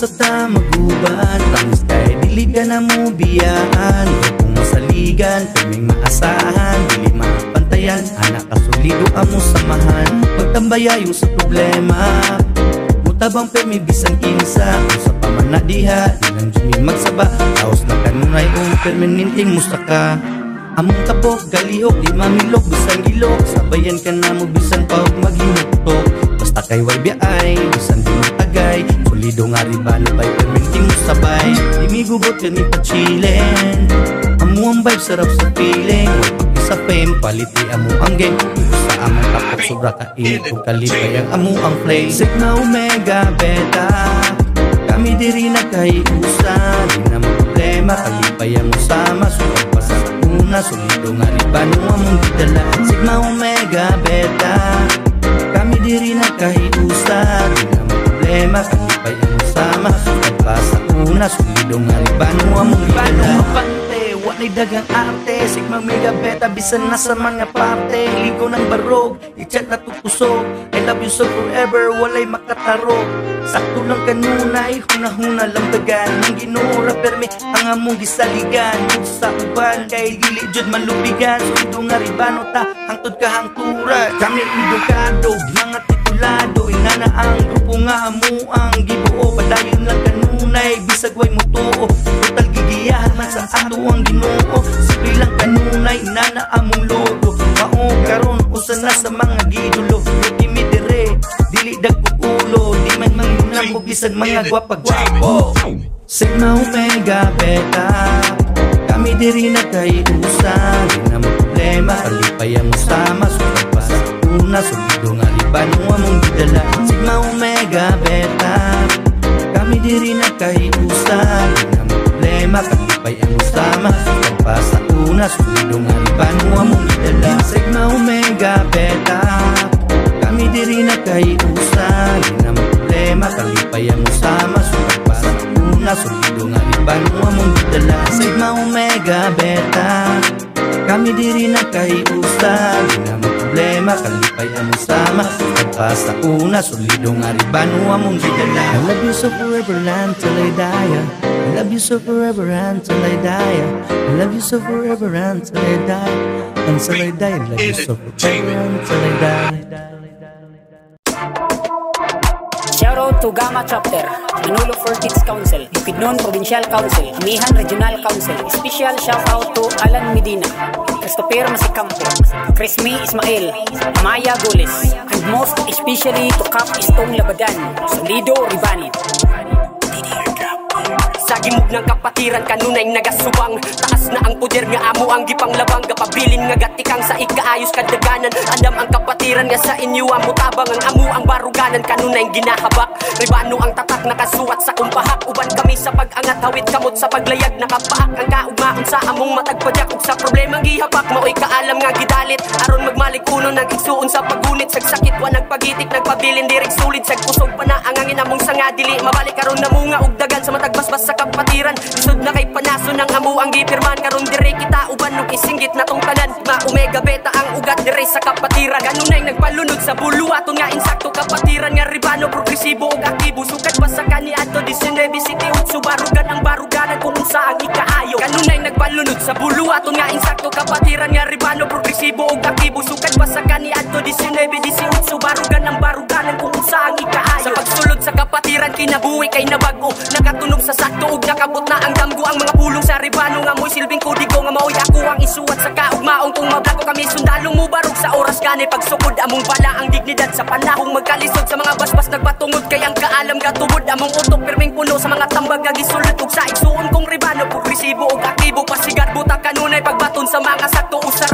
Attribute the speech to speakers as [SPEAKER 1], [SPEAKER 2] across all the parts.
[SPEAKER 1] Sa tamaguban Tangis kay dili ka na mo biyaan Kung masaligan, kaming maasahan. Dili mapantayan, anak kasulido amo samahan. Pagtambayayo sa problema. Mutabang permi bisan kinsa Kung sa pamana diha, ilang jumi magsaba. Taos na kanunay o permanenting mustaka. Among tabok, galihok, di mamilok, bisan gilok Sabayan ka na mo, bisan pa og maghinuktok Basta kay way biyay, bisan di mo Solido nga riba na bay, perminting mo sabay? Di mi gugot, yan mi pachilin. Amo vibe, sarap sa feeling. Sa fame, paliti amo ang game. Sa among tapok, sobra ka ito Kalipay ang amo ang play. Sigma Omega Beta. Kami diri na kay Di na problema, kalipay ang usama. Sukat pa sa una, solido nga riba no among gidala. Sigma Omega Beta. Kami diri na kahiusa Di na problema, kalipay ang usama Sukat pa sa una, solido nga riba no among gidala Mapante, walay dagang arte Sigma Omega Beta, bisan na sa mga parte Ligo ng barog, i-chat na tutusog I love you so forever, walay makatarog Sakto lang kanunay, huna-huna lang dagan Ang ginura permi, ang among gisaligan Kung sa uban, kay dili jud malubigan Sundo nga ribano ta, hangtod ka hangtura Kami edukado, mga titulado Inana ang grupo nga amo ang gibuo. Padayon lang kanunay, bisag way mutuo. Total gigiyahan man sa ato ang ginoo. Simple lang kanunay, inana among logo Mao karon usa na sa mga gidulo Kimi dire, dili dagkukulo Di man manginam og bisag mga gwapa-gwapo Sigma Omega Beta. Kami diri na kay usa. Di na mo problema. Kalipay ang usama Sukat pa una Sulido nga liban Mo among Sa una Solido nga liban Mo among gidala I love you so forever until I die. I love you so forever until I die. I love you so forever until I die. Until I die I love you so forever until I die
[SPEAKER 2] Shoutout to Gama Chapter, Manolo Fortits Council, Bukidnon Provincial Council, Amihan Regional Council. Special shoutout to Alan Medina, Christopher Masicampo, Crismi Ismail, Maya Goles, and most especially to Cap Istong Labadan, Solido Ribani.
[SPEAKER 3] Sa gimug ng kapatiran kanunay nagasubang Taas na ang puder nga amo ang gipanglabang. Gapabilin nga gatikang sa ikaayos kadaganan. Adam ang kapatiran nga sa inyo amo tabang Ang amo ang baruganan kanunay ginahabak. Ribano ang tatak nakasuwat sa kumpahak. Uban kami sa pag-angat hawit kamot sa paglayag. Nakapaak ang kaugmaon sa among matagpadyak. Ug sa problemang gihabak maoy kaalam nga gidalit. Aron magmalik uno nag igsuon sa pagunit Sagsakit wa nagpagitik nagpabilin direk sulit. Sag kusog pa na ang angin among sanga dili Mabalik. Aron na munga ug dagan sa matagbasbas sa kapatiran Isod na kay panaso ng amo. Ang gipirman Karon dire kita uban nung isinggit na tong tanan. Ma omega beta ang ugat dire sa kapatiran. Ganunay nagpalunod sa bulu aton nga insakto kapatiran. Nga ribano progresibo ug aktibo. Sukat pa sa kani ato 19 city utso barugan. Ang baruganan kung unsa ang ikaayo Ganunay nagpalunod sa bulu aton nga insakto kapatiran. Nga ribano progresibo ug aktibo. Sukat pa sa kani ato 19 18 barugan. Ang baruganan kung unsa ang ikaayo Sa pagsulod sa kapatiran kinabuhi kay nabago. Nakatunog sa sakto ug nakabot na ang damgo. Ang mga pulong sa ribano nga mo'y silbing kudigo nga maoy ako ang isuwat sa kaugmaong kung mablako kami. Sundalong mo barog sa oras gani. Pagsukod among bala ang dignidad sa panahong magkalisod. Sa mga basbas nagpatungod kay ang kaalam gatubod among utok pirming puno sa mga tambag nga gisulod ug sa igsuon kong ribano progresibo ug aktibo. Pasigat buta kanunay pagbaton sa mga sakto. Usara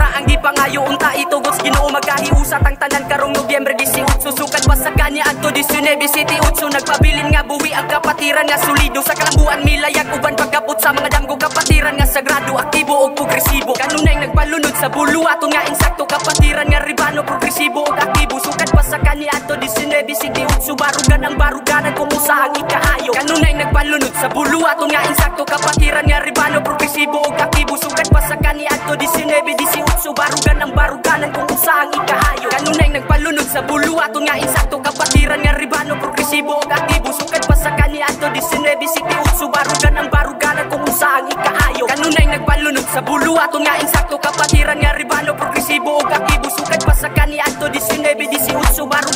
[SPEAKER 3] ang gipangayo unta itugots Ginoo magkahiusa tang tanan karong Nobyembre 18 susukat pa sa kanya adto 19 City utso. Nagpabilin nga buwi ang kapatiran nga solido sa kalambuan milayag uban pagkapot sa mga damgo kapatiran nga sagrado aktibo ug progresibo. Kanunay nagpalunod sa bulu aton nga insakto. Kapatiran nga ribano progresibo ug aktibo. Sukat pa sa kanya adto 19 City utso. Barugan ang baruganan kung usa ang ikaayo kanunay nagpalunod sa bulu aton nga insakto. Kapatiran nga ribano progresibo ug aktibo. Sukat pa sa kanya adto 19 18 barugan ang baruganan kung usa ang ikaayo kanunay nagpalunod sa bulu aton nga insakto kapatiran nga ribano progresibo ug aktibo Sukad pa sa kaniadto 19 City Utsu Barugan ang baruganan kung unsahang ikaayo Kanunay nagbalunod sa bulo ato nga insakto kapatiran nga ribalo progresibo ug aktibo Sukad pa sa kaniadto 19 18 Barugan ang baruganan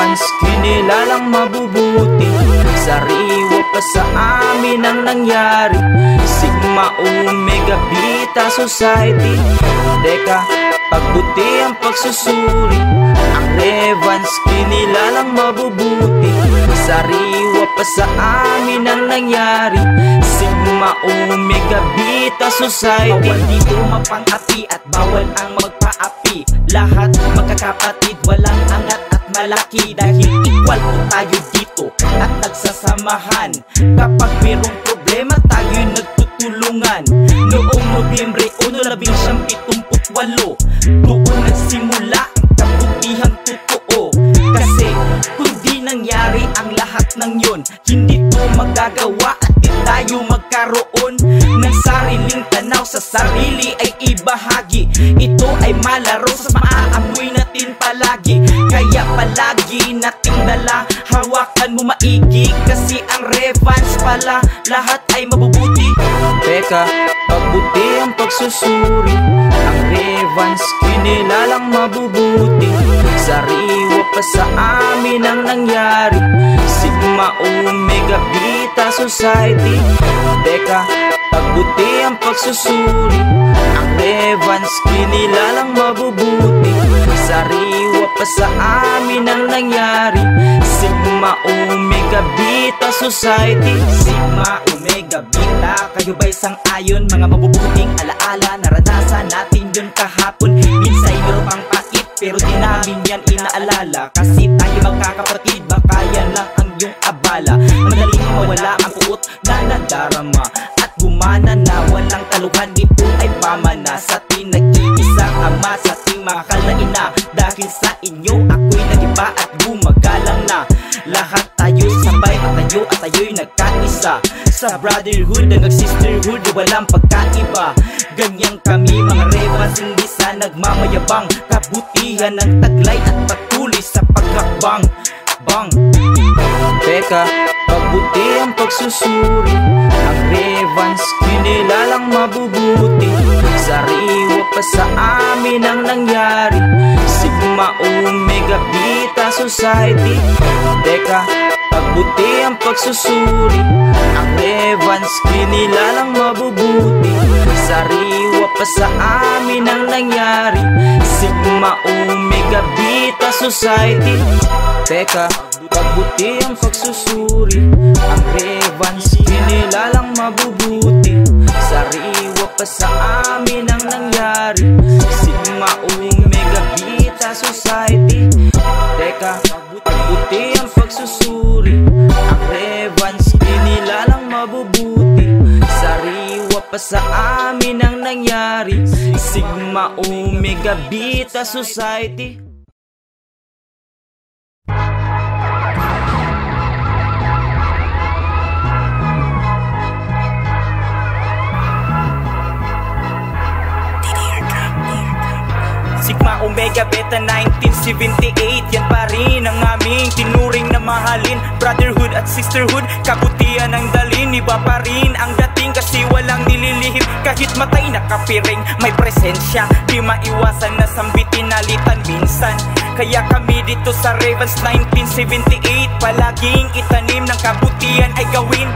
[SPEAKER 4] Revans kinilalang mabubuti. Sariwa pa sa amin ang nangyari. Sigma Omega Beta Society. Teka, pagbuti ang pagsusuri. Ang Revans kinilalang mabubuti. Sariwa pa sa amin ang nangyari. Sigma Omega Beta Society. Bawal dito mapangati at bawal ang magpaapi. Lahat magkakapatid, walang angat at malaki Dahil equal po tayo dito at nagsasamahan. Kapag mayroong problema tayo'y nagtutulungan. Noong Nobyembre 1, 1978 Doon nagsimula ang kabutihang totoo. Kasi kung di nangyari ang lahat ng yun Hindi to magagawa at di tayo magkaroon Ng sariling tanaw. Sa sarili ay ibahagi. Ito ay malaro sa maaamoy palagi Kaya palagi nating dala. Hawakan mo maigi Kasi ang revans pala. Lahat ay mabubuti. Teka, pagbuti ang pagsusuri. Ang revans kinilalang mabubuti. Sariwa pa sa amin ang nangyari. Sigma Omega Beta Society. Teka, pagbuti ang pagsusuri Ang Revans kinilalang mabubuti. Sariwa pa sa amin ang nangyari. Sigma Omega Beta Society. Sigma Omega Beta Kayo ba'y sang-ayon? Mga mabubuting alaala Naranasan natin yun kahapon. Minsay meron pang pait Pero di namin yan inaalala. Kasi tayo magkakapatid Baka yan lang ang iyong abala. Madaling mawala ang puot na nadarama At gumana na walang taluhan Ito ay pamana. Sa tinag-iisang ama Sa ating mga kalaina Dahil sa inyo ako'y nagiba at gumagalang na. Lahat tayo sabay at tayo at tayo'y nagkaisa. Sa brotherhood hanggang sisterhood walang pagkaiba. Ganyan kami mga revans hindi sa nagmamayabang. Kabutihan ng taglay at patuloy sa paghakbang. Bang! Teka, pagbuti ang pagsusuri Ang Revans kinilalang mabubuti. Sariwa pa sa amin ang nangyari Sigma Omega Beta Society. Teka, pagbuti ang pagsusuri Ang Revans kinilalang mabubuti. Sariwa pa sa amin ang nangyari. Sigma Omega Beta Society. Teka, pagbuti ang pagsusuri Ang Revans kinilalang mabubuti. Sariwa pa sa amin ang nangyari. Sigma Omega Beta Society pagbuti ang pagsusuri Ang Revans kinilalang mabubuti. Sariwa pa sa amin ang nangyari. Sigma Omega Beta Society
[SPEAKER 5] Sigma Omega Beta 1978 Yan pa rin ang aming tinuring na mahalin. Brotherhood at sisterhood Kabutihan ang dalin. Iba pa rin ang dating kasi walang nililihim. Kahit matay nakapiring May presensya. Di maiwasan na sambitin nalitan minsan. Kaya kami dito sa Ravens 1978 Palaging itanim ng kabutihan ay gawin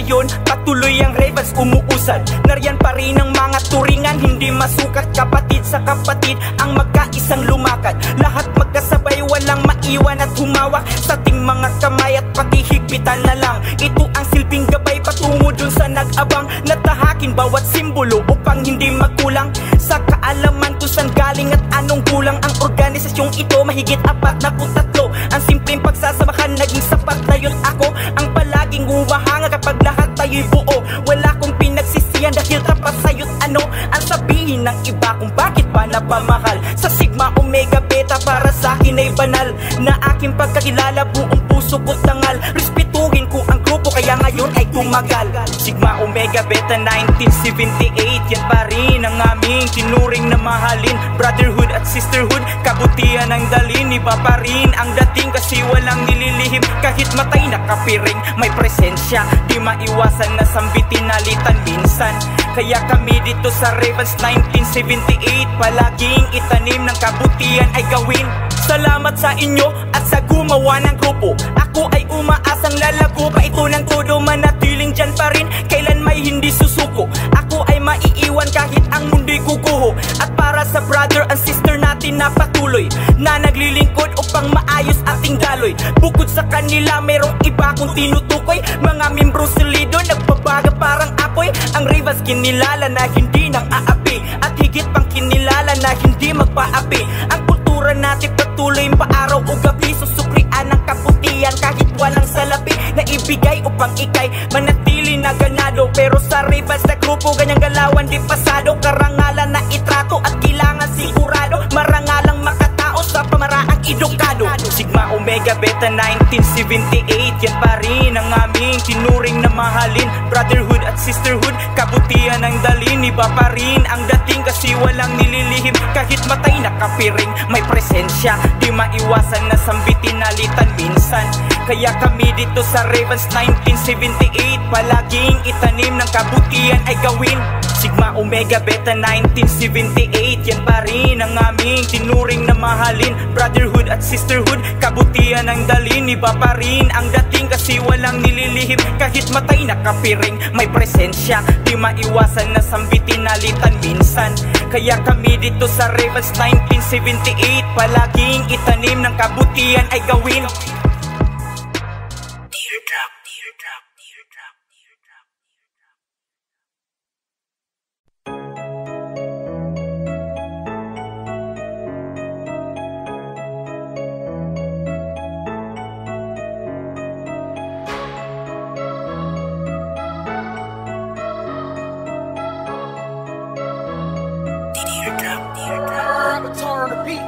[SPEAKER 5] ngayon patuloy ang Ravens umuusad. Nariyan pa rin ang mga turingan Hindi masukat. Kapatid sa kapatid Ang magkaisang lumakad. Lahat magkasabay walang maiwan at humawak. Sa ating mga kamay at paghihigpitan na lang. Ito ang silbing gabay patungo dun sa nag-abang. Natahakin bawat simbolo upang hindi magkulang Sa kaalaman kung saan galing at anong kulang Ang organisasyong ito mahigit apat na tatlo Ang simpleng pagsasamahan naging sapat na yun ako. Ang palaging lahat tayo'y buo Wala kong pinagsisiyan dahil tapat sa'yo't ano Ang sabihin ng iba kung bakit ba napamahal. Sa Sigma Omega Beta para sa akin ay banal Na aking pagkakilala buong puso ko't tangal kaya ngayon ay tumagal. Sigma Omega Beta 1978 Yan pa rin ang aming tinuring na mahalin. Brotherhood at sisterhood Kabutihan ang dalin. Iba pa rin ang dating kasi walang nililihim. Kahit matay nakapiring May presensya. Di maiwasan na sambitin nalitan minsan. Kaya kami dito sa Ravens 1978 Palaging itanim ng kabutihan ay gawin Salamat sa inyo at sa gumawa ng grupo. Ako ay umaasang lalago pa ito ng todo Manatiling dyan pa rin kailan may hindi susuko. Ako ay maiiwan kahit ang mundo'y kukuho. At para sa brother and sister natin na patuloy Na naglilingkod upang maayos ating daloy. Bukod sa kanila merong iba kong tinutukoy. Mga membro solido nagbabaga parang apoy. Ang Rivas kinilala na hindi nang aapi. At higit pang kinilala na hindi magpaapi patuloy paaraw o gabi Susukrian ng kaputihan kahit walang salapi Na ibigay upang ikay manatili na ganado. Pero sa Rivas na grupo ganyang galawan di pasado. Karangalan na itrato at kailangan sigurado. Marangalang makatao sa pamaraang edukado. Sigma Omega Beta 1978 Yan pa rin ang aming tinuring na mahalin. Brotherhood at sisterhood Kabutihan ang dalin. Iba pa rin ang kasi walang nililihim Kahit matay nakapiring May presensya. Di maiwasan na sambitin nalitan minsan. Kaya kami dito sa Ravens 1978 Palaging itanim ng kabutihan ay gawin. Sigma Omega Beta 1978 Yan pa rin ang aming tinuring na mahalin. Brotherhood at sisterhood Kabutihan ang dalin Iba pa rin ang dating. Kasi walang nililihim Kahit matay nakapiring May presensya. Di maiwasan na sambitin nalitan minsan Kaya kami dito sa Ravens 1978 Palaging itanim ng kabutihan ay gawin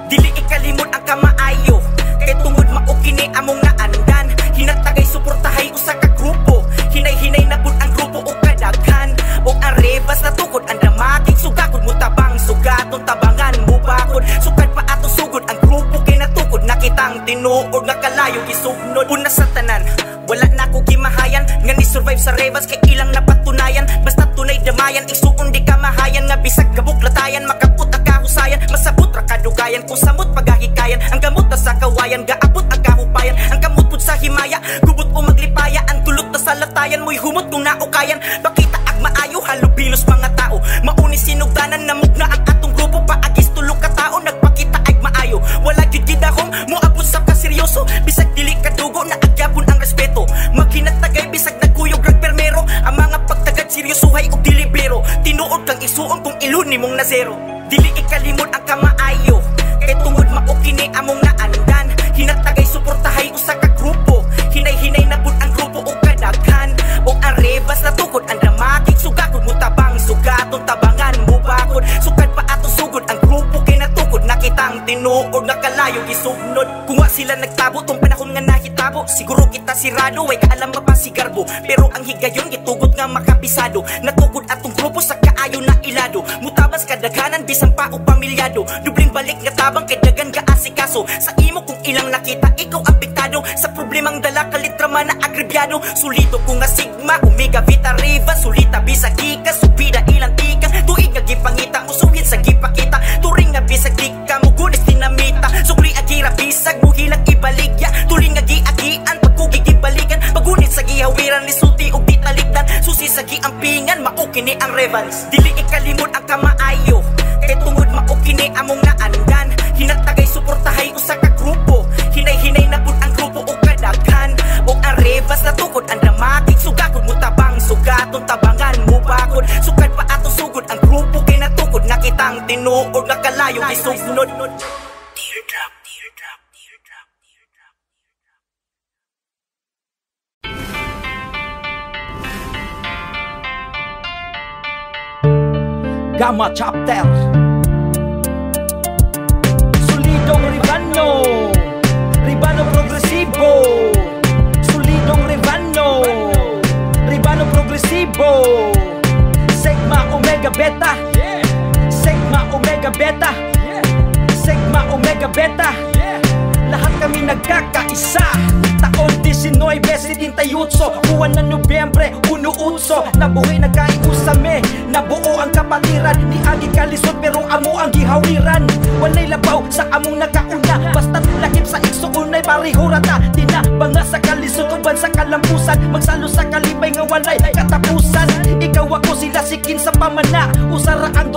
[SPEAKER 5] Dili ikalimot ang kamaayo Kay tungod maukini among naandan. Hinatagay suportahay usa ka grupo Hinay-hinay na ang grupo o kadaghan. O ang rebas na tukod ang dramatic Sugakod mo tabang sugaton tabangan mo bakod Sukad pa ato sugod ang grupo kay natukod Nakitang tinuod nga kalayo gisugnod Una sa tanan wala na ko gimahayan Nga ni survive sa rebas kay ilang napatunayan. Basta tunay damayan Isuon di kamahayan Nga bisag kabuklatayan Masabot ra kadugayan Kung samot pagahikayan Ang gamot na sa kawayan Gaabot ang kahupayan Ang kamot sa himaya Gubot o maglipaya Ang tulot na sa latayan Mo'y humot kung naukayan Bakita atong grupo sa kaayo na ilado. Mutabas kadaghanan bisan pa o pamilyado. Dubling balik nga tabang kay dagan ka asikaso. Sa imo kung ilang nakita ikaw apektado Sa problemang dala kalitra man na agribyado Sulito ko nga sigma omega vita riva Sulita bisag ika subida tinuog nakalayo gisugnod Teardrop Teardrop Teardrop Teardrop
[SPEAKER 6] Gamma Chapter. Solidong Ribano. Ribano Progresivo Solidong Ribano. Ribano Progresivo Sigma Omega Beta. Omega Beta. Sigma Omega Beta. Lahat kami nagkakaisa. Taon 19, 78 Buwan ng Nobyembre, unuutso Nabuhay nagkaiusame Nabuo ang kapatiran Ni Agi Kalisod pero amo ang gihawiran Walay labaw sa among nakauna. Basta't lakip sa igsuunay parihurata Tinabanga sa kalisod uban sa kalampusan. Magsalo sa kalipay nga walay katapusan. Ikaw ako sila sikin sa pamana. Usara ang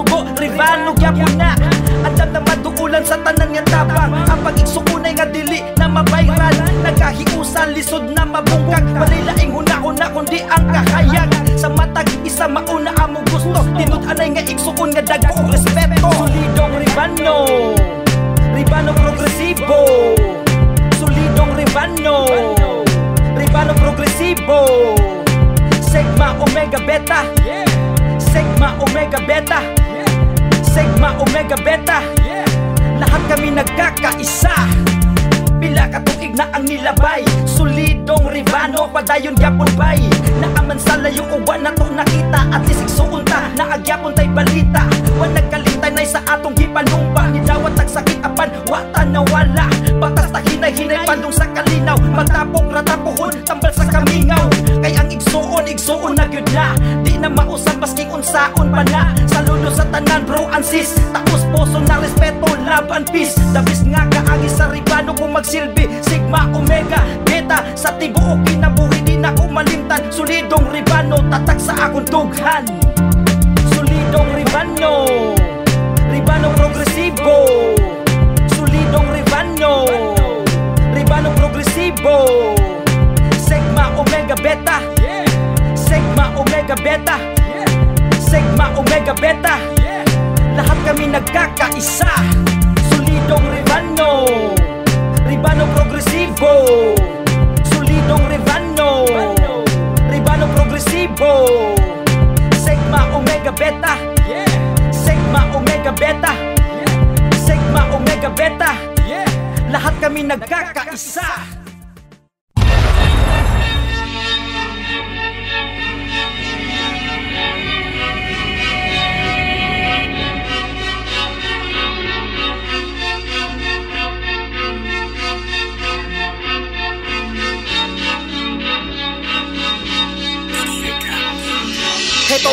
[SPEAKER 6] Omega Beta. Sigma Omega Beta. Sigma Omega Beta. Lahat kami nagkakaisa. Pila katuig na ang nilabay. Solidong ribano Padayon gyapon bay. Naaman sa layo uwan na to nakita At isig suunta. Na agyapon tay balita. Wa nagkalintay na sa atong gipanumpa Ni dawat nagsakit apan wata nawala Batas ta hinay-hinay pandong sa kalinaw. Magtapok ratapuhon Kay ang igsuon na gyud na. Di na mausap maski unsaon pa na. Saludo sa tanan bro and sis. Tapos puso na respeto love and peace. Dabis nga kaagi sa ribano kung magsilbi. Sigma Omega Beta. Sa tibuok kinabuhi di na ko malimtan Solidong ribano tatak sa akong dughan. Solidong ribano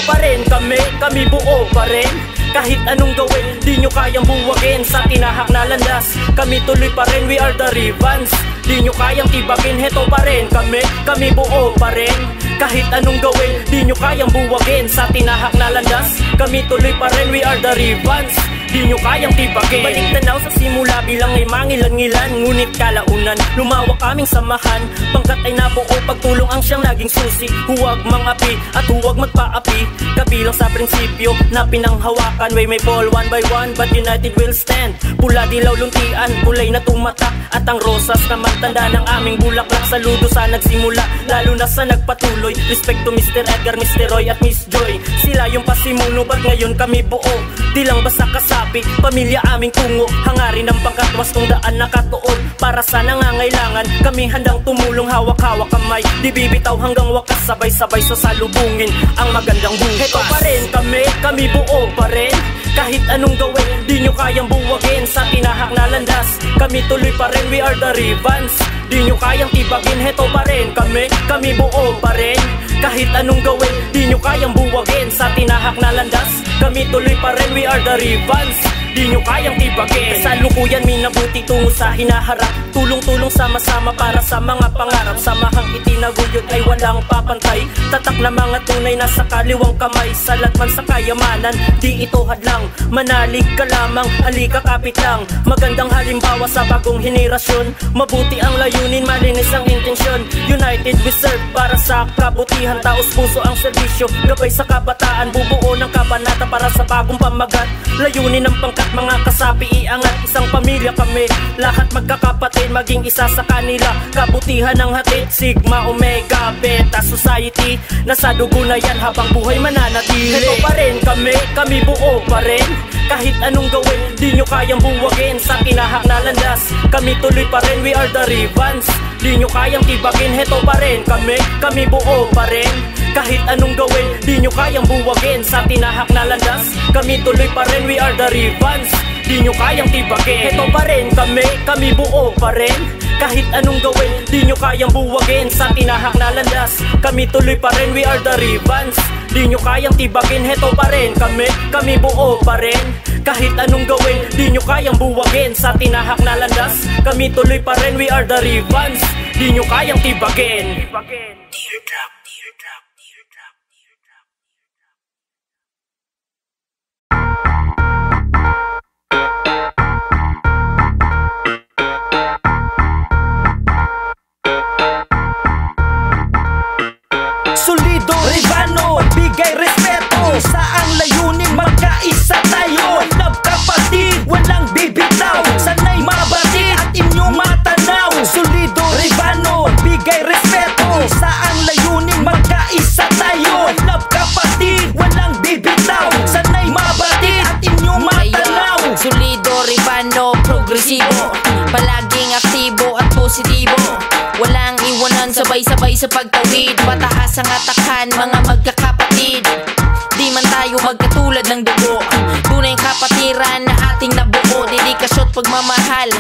[SPEAKER 7] pa rin. Kami, kami buo pa rin. Kahit anong gawin, di nyo kayang buwagin. Sa tinahak na landas, kami tuloy pa rin. We are the Rivans Di nyo kayang tibagin, heto pa rin. Kami, kami buo pa rin. Kahit anong gawin, di nyo kayang buwagin. Sa tinahak na landas, kami tuloy pa rin. We are the Rivans Di nyo kayang tibagin Balik tanaw sa simula bilang ay mangilan-ngilan Ngunit kalaunan, lumawak kaming samahan Pangkat ay nabuo, pagtulong ang siyang naging susi Huwag mangapi at huwag magpaapi Kabilang sa prinsipyo na pinanghawakan Way may fall one by one but united will stand Pula dilaw luntian, kulay na tumatak At ang rosas naman tanda ng aming bulaklak Saludo sa nagsimula, lalo na sa nagpatuloy Respect to Mr. Edgar, Mr. Roy at Miss Joy Sila yung pasimuno, ba't ngayon kami buo? Di lang basta kasapi, pamilya aming tungo. Hangarin ang pangkatwas kung daan nakatuon. Para sa nangangailangan, kami handang tumulong. Hawak-hawak kamay, di bibitaw hanggang wakas. Sabay-sabay sa salubungin, ang magandang bukas. Heto pa rin kami, kami buo pa rin. Kahit anong gawin, di nyo kayang buwagin. Sa tinahak na landas, kami tuloy pa rin. We are the Rivans Di nyo kayang tibagin, heto pa rin Kami, kami buo pa rin kahit anong gawin, di nyo kayang buwagin. Sa tinahak na landas, kami tuloy pa rin We are the Rivans Di nyo kayang tibagin Sa lukuyan minabuti tungo sa hinaharap. Tulong-tulong sama-sama para sa mga pangarap. Samahang itinaguyod ay walang papantay. Tatak na mga tunay na sa kaliwang kamay. Salat man sa kayamanan, di ito hadlang. Manalig ka lamang, alika kapit lang. Magandang halimbawa sa bagong henerasyon. Mabuti ang layunin, malinis ang intensyon. United we serve para sa kabutihan. Taos puso ang serbisyo. Gabay sa kabataan, bubuo ng kabanata Para sa bagong pamagat. Layunin ng pangkat Lahat mga kasapi iangat Isang pamilya kami. Lahat magkakapatid Maging isa sa kanila. Kabutihan ng hatid Sigma, Omega, Beta Society. Nasa dugo na yan Habang buhay mananatili. Ito pa rin kami Kami buo pa rin. Kahit anong gawin, di nyo kayang buwagin. Sa tinahak na landas, kami tuloy pa rin. We are the Rivans Di nyo kayang tibagin, heto pa rin Kami, kami buo pa rin kahit anong gawin, di nyo kayang buwagin. Sa tinahak na landas, kami tuloy pa rin. We are the Rivans, di nyo kayang tibagin. Ito pa rin kami, kami buo pa rin. Kahit anong gawin, di nyo kayang buwagin. Sa tinahak na landas, kami tuloy pa rin. We are the Rivans, di nyo kayang tibagin. Heto pa rin kami, kami buo pa rin. Kahit anong gawin, di nyo kayang buwagin. Sa tinahak na landas, kami tuloy pa rin. We are the Rivans, di nyo kayang tibagin. Teardrop
[SPEAKER 6] sa
[SPEAKER 8] pagtawid. Pataas ang atakan, mga magkakapatid. Di man tayo magkatulad ng dugo. Tunay kapatiran na ating nabuo. Dedikasyon pagmamahal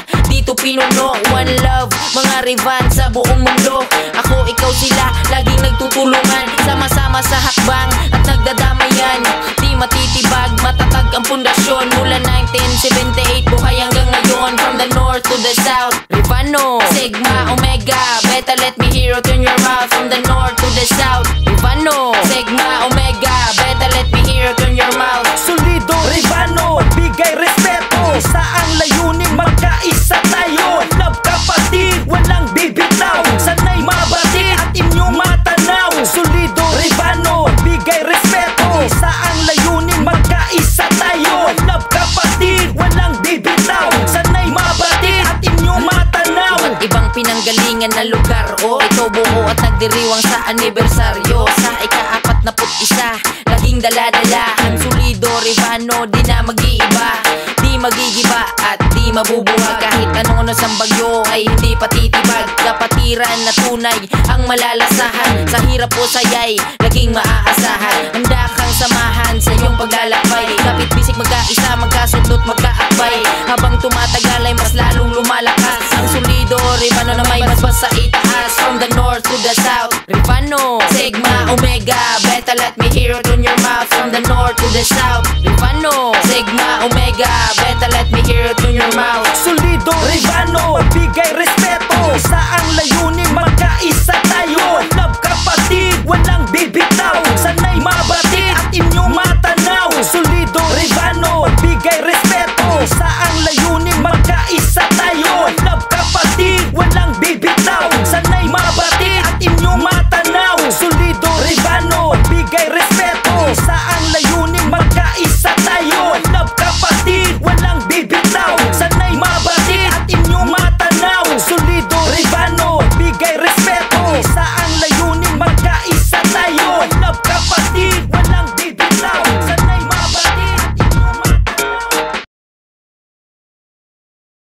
[SPEAKER 8] Dito pinuno, one love Mga rivan sa buong mundo. Ako, ikaw sila, laging nagtutulungan. Sama-sama sa hakbang at nagdadamayan. Di matitibag, matatag ang pundasyon. Mula 1978, buhay hanggang ngayon. From the north to the south. Rivano, Sigma, Omega Beta, let me hear it in your mouth. From the north to the south. Rivano, Sigma, Omega Beta, let me hear it in your mouth.
[SPEAKER 6] Solido, Rivano, bigay respeto. Sa ang layunin,
[SPEAKER 8] pinanggalingan na lugar O ito buo at nagdiriwang sa anibersaryo. Sa ika-apat na put isa Laging dala-dala. Ang solido, Rivano, di na mag-iiba magigiba at di mabubuha Kahit anong ano sang bagyo ay hindi patitibag. Kapatiran na tunay ang malalasahan. Sa hirap o sayay, laging maaasahan. Handa kang samahan sa iyong paglalakbay. Kapit bisik magkaisa, magkasundot, magkaakbay. Habang tumatagal ay mas lalong lumalakas. Ang solido, Rivano na may mas basa itaas. From the north to the south Rifano. Sigma, Omega, Beta, let me hear it on your mouth From the north to the south. Rifano. Sigma, Omega, Beta, let me hear it on your mouth. Solid.